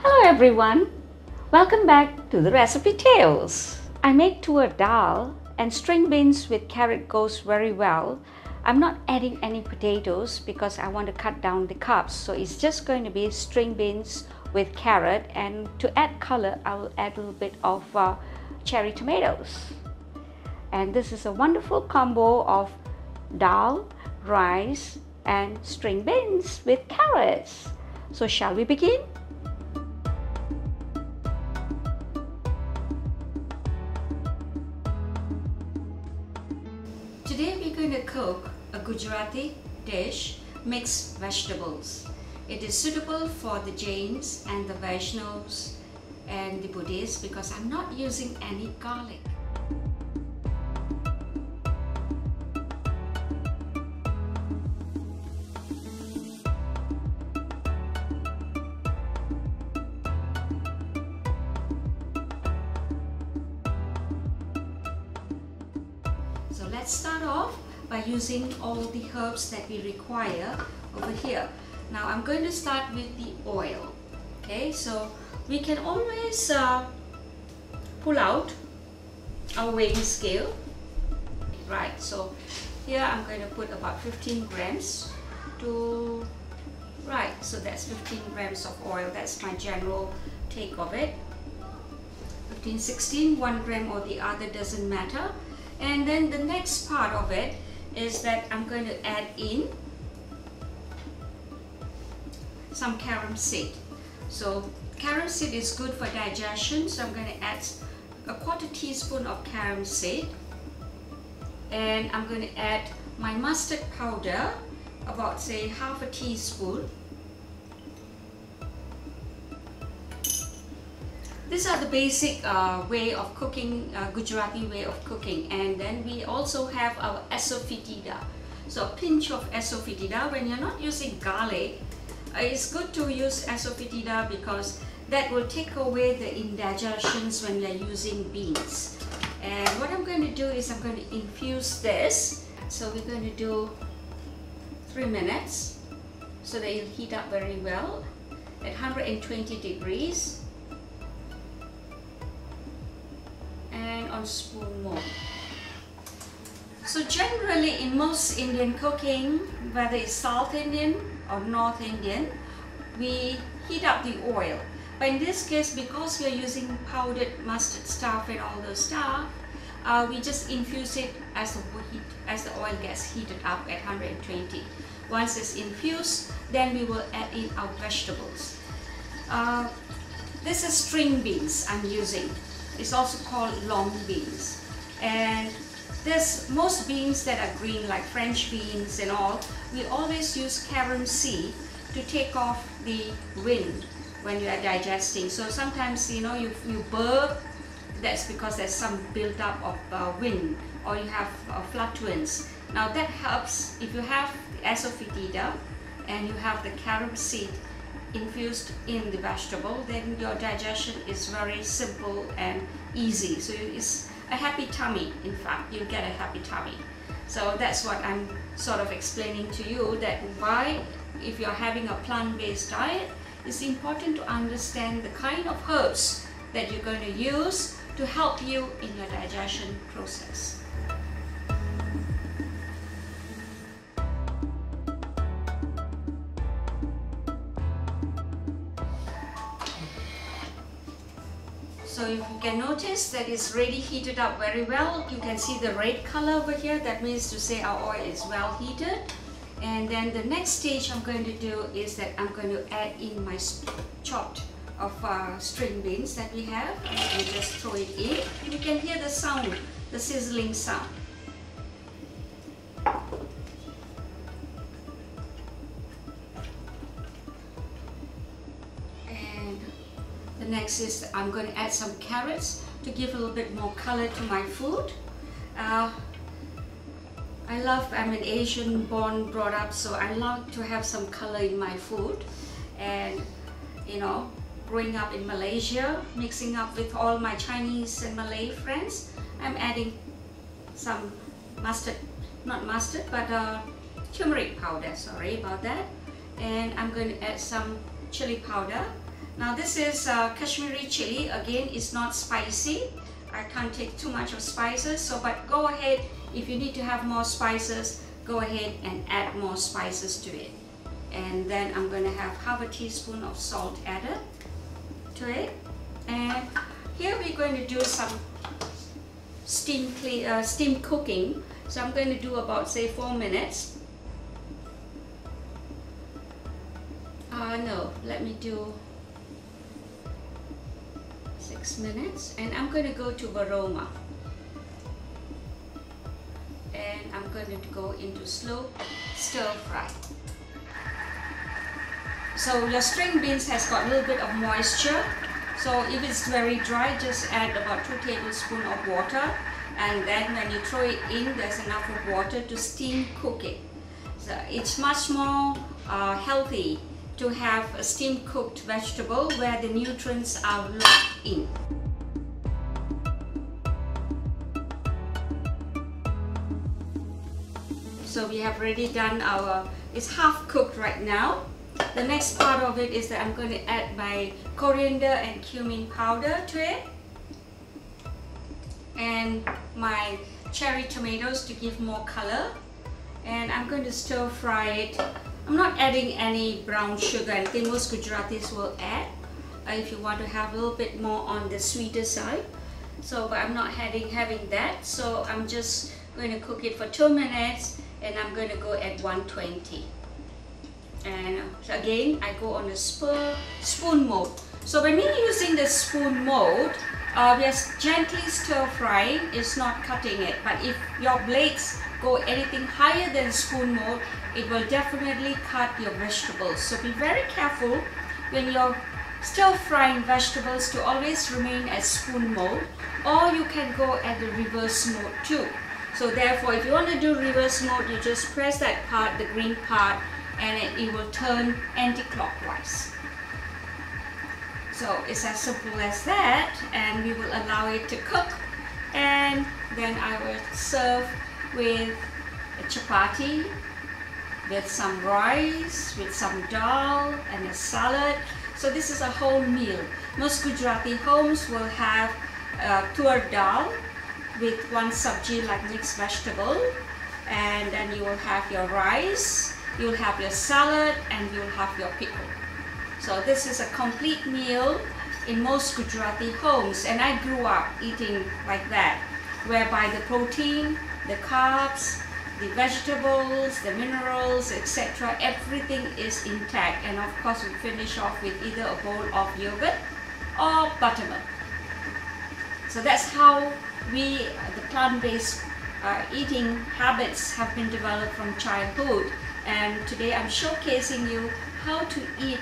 Hello everyone, welcome back to the Recipe Tales. I make tur dal and string beans with carrot goes very well. I'm not adding any potatoes because I want to cut down the carbs. So it's just going to be string beans with carrot and to add color I will add a little bit of uh, cherry tomatoes. And this is a wonderful combo of dal, rice and string beans with carrots. So shall we begin? Gujarati dish, mixed vegetables. It is suitable for the Jains and the Vaishnavas and the Buddhists because I'm not using any garlic. So let's start off by using all the herbs that we require over here. Now I'm going to start with the oil. Okay, so we can always uh, pull out our weighing scale. Right, so here I'm going to put about 15 grams to, right, so that's 15 grams of oil. That's my general take of it. 15, 16, 1 gram or the other doesn't matter. And then the next part of it is that I'm going to add in some carom seed. So carom seed is good for digestion, so I'm going to add a quarter teaspoon of carom seed. And I'm going to add my mustard powder, about say half a teaspoon. These are the basic uh, way of cooking, uh, Gujarati way of cooking. And then we also have our asafoetida. So a pinch of asafoetida. When you're not using garlic, uh, it's good to use asafoetida because that will take away the indigestions when you're using beans. And what I'm going to do is I'm going to infuse this. So we're going to do three minutes so that it'll heat up very well at 120 degrees and on spoon more. So generally in most Indian cooking, whether it's South Indian or North Indian, we heat up the oil. But in this case, because we are using powdered mustard stuff and all those stuff, uh, we just infuse it as the, heat, as the oil gets heated up at 120. Once it's infused, then we will add in our vegetables. Uh, this is string beans I'm using. It's also called long beans. And there's most beans that are green like French beans and all. We always use carom seed to take off the wind when you are digesting. So sometimes you know you, you burp, that's because there's some build up of uh, wind or you have uh, flatulence. Now that helps if you have the asafoetida and you have the carom seed infused in the vegetable, then your digestion is very simple and easy. So it's a happy tummy, in fact, you'll get a happy tummy. So that's what I'm sort of explaining to you that why if you're having a plant-based diet, it's important to understand the kind of herbs that you're going to use to help you in your digestion process. You can notice that it's already heated up very well, you can see the red color over here. That means to say our oil is well heated. And then the next stage I'm going to do is that I'm going to add in my chopped of uh, string beans that we have and just throw it in. You can hear the sound, the sizzling sound. Next is I'm going to add some carrots to give a little bit more color to my food. Uh, I love, I'm an Asian born, brought up, so I love to have some color in my food. And, you know, growing up in Malaysia, mixing up with all my Chinese and Malay friends, I'm adding some mustard, not mustard, but uh, turmeric powder, sorry about that. And I'm going to add some chili powder Now this is uh, Kashmiri chili. Again, it's not spicy. I can't take too much of spices. So, but go ahead. If you need to have more spices, go ahead and add more spices to it. And then I'm going to have half a teaspoon of salt added to it. And here we're going to do some steam, uh, steam cooking. So I'm going to do about say four minutes. Uh, no, let me do six minutes and I'm going to go to Varoma. And I'm going to go into slow stir fry. So your string beans has got a little bit of moisture. So if it's very dry just add about 2 tablespoons of water. And then when you throw it in there's enough of water to steam cook it. So it's much more uh, healthy to have a steam cooked vegetable where the nutrients are locked in. So we have already done our, it's half cooked right now. The next part of it is that I'm going to add my coriander and cumin powder to it. And my cherry tomatoes to give more color. And I'm going to stir fry it I'm not adding any brown sugar. I think most Gujaratis will add uh, if you want to have a little bit more on the sweeter side. So, but I'm not having, having that. So I'm just going to cook it for two minutes and I'm going to go at 120. And uh, again, I go on the spoon, spoon mode. So when we're using the spoon mode, uh, we are gently stir frying, it's not cutting it. But if your blades go anything higher than spoon mode, it will definitely cut your vegetables. So be very careful when you're stir frying vegetables to always remain at spoon mode or you can go at the reverse mode too. So therefore if you want to do reverse mode you just press that part, the green part and it, it will turn anti-clockwise. So it's as simple as that and we will allow it to cook and then I will serve with a chapati with some rice, with some dal and a salad. So this is a whole meal. Most Gujarati homes will have uh, tur dal with one sabji like mixed vegetable and then you will have your rice, you'll have your salad and you'll have your pickle. So this is a complete meal in most Gujarati homes and I grew up eating like that whereby the protein, the carbs, the vegetables, the minerals, etc. Everything is intact and of course we finish off with either a bowl of yogurt or buttermilk. So that's how we, the plant-based uh, eating habits have been developed from childhood and today I'm showcasing you how to eat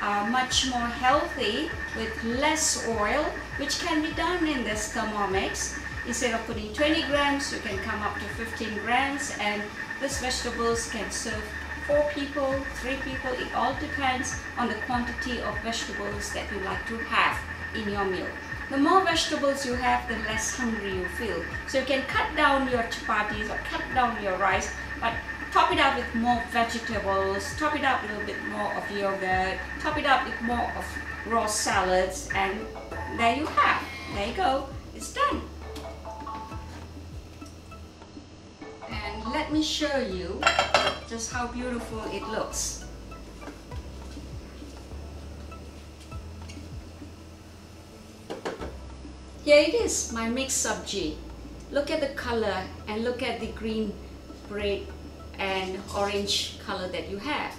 uh, much more healthy with less oil which can be done in this Thermomix Instead of putting 20 grams, you can come up to 15 grams and these vegetables can serve four people, three people. It all depends on the quantity of vegetables that you like to have in your meal. The more vegetables you have, the less hungry you feel. So you can cut down your chapatis or cut down your rice, but top it up with more vegetables, top it up a little bit more of yogurt, top it up with more of raw salads, and there you have. There you go. It's done. And let me show you just how beautiful it looks. Here it is, my mixed sabji. Look at the color and look at the green bread and orange color that you have.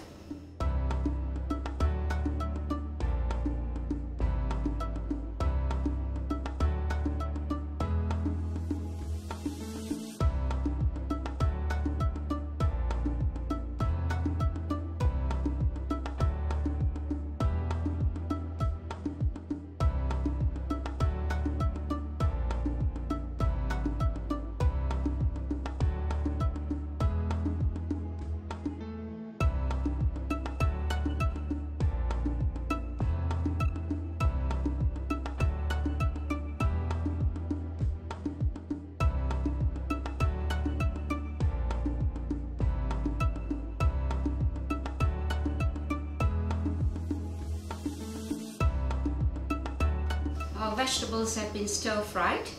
Our vegetables have been stir fried.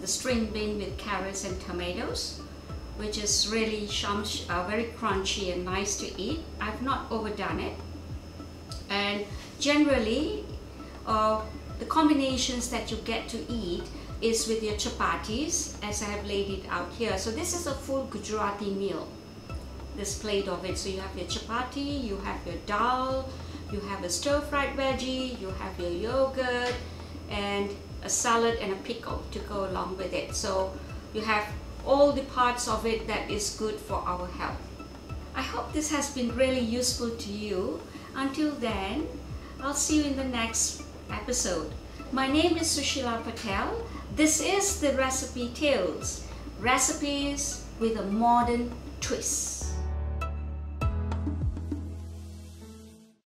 The string bean with carrots and tomatoes, which is really uh, very crunchy and nice to eat. I've not overdone it. And generally, uh, the combinations that you get to eat is with your chapatis as I have laid it out here. So this is a full Gujarati meal, this plate of it. So you have your chapati, you have your dal, you have a stir-fried veggie, you have your yogurt, and a salad and a pickle to go along with it. So you have all the parts of it that is good for our health. I hope this has been really useful to you. Until then, I'll see you in the next episode. My name is Sushila Patel. This is the Recipe Tales, recipes with a modern twist.